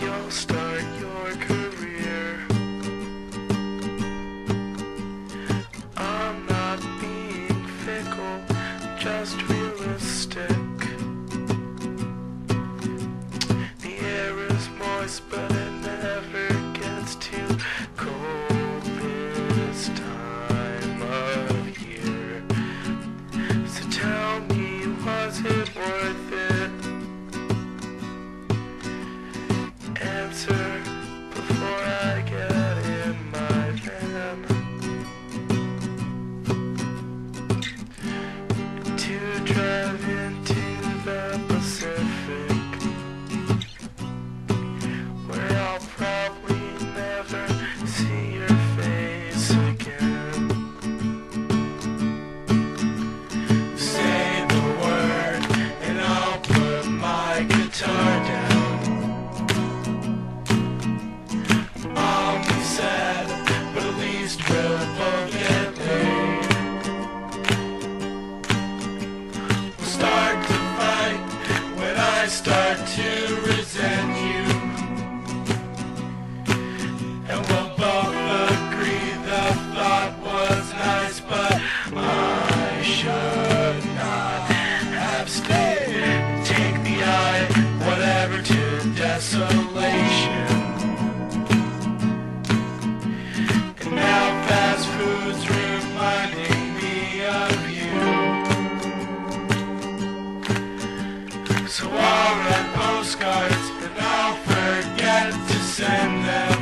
you'll start your career. I'm not being fickle, just realistic. please, brother. names who are on postcards and I'll forget to send them.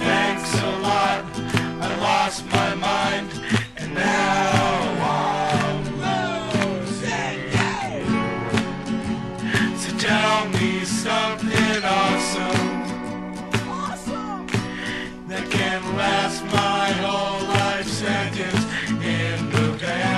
Thanks a lot, I lost my mind and now I'm losing you. So tell me something awesome, awesome. that can last my whole life sentence in the past.